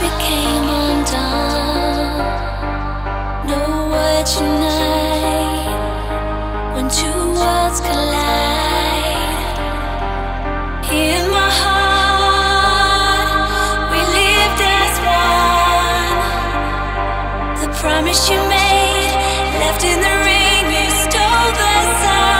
became undone. No words unite when two worlds collide. In my heart, we lived as one. The promise you made, left in the ring, you stole the sun.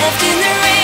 left in the rain.